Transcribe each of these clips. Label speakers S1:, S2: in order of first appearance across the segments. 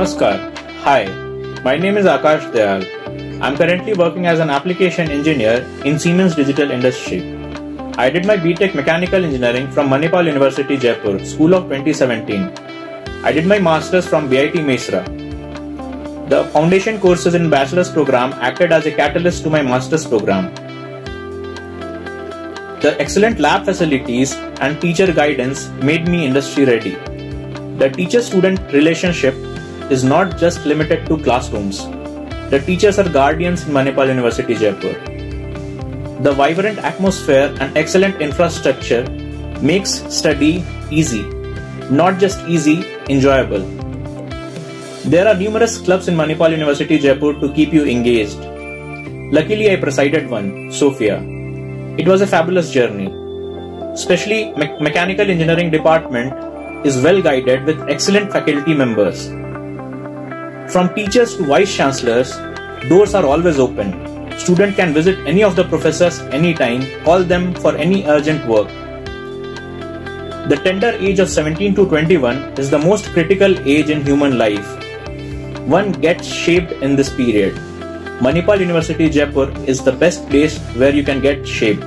S1: Namaskar. Hi, my name is Akash Dayal. I'm currently working as an application engineer in Siemens Digital Industry. I did my BTech Mechanical Engineering from Manipal University, Jaipur, School of 2017. I did my Masters from BIT Mesra. The foundation courses in Bachelor's program acted as a catalyst to my Master's program. The excellent lab facilities and teacher guidance made me industry ready. The teacher student relationship is not just limited to classrooms. The teachers are guardians in Manipal University, Jaipur. The vibrant atmosphere and excellent infrastructure makes study easy. Not just easy, enjoyable. There are numerous clubs in Manipal University, Jaipur to keep you engaged. Luckily, I presided one, Sophia. It was a fabulous journey. Especially me- mechanical engineering department is well guided with excellent faculty members. From teachers to vice chancellors, doors are always open. Student can visit any of the professors anytime, call them for any urgent work. The tender age of 17 to 21 is the most critical age in human life. One gets shaped in this period. Manipal University Jaipur is the best place where you can get shaped.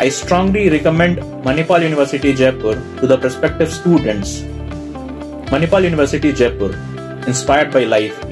S1: I strongly recommend Manipal University Jaipur to the prospective students. Manipal University Jaipur, inspired by life,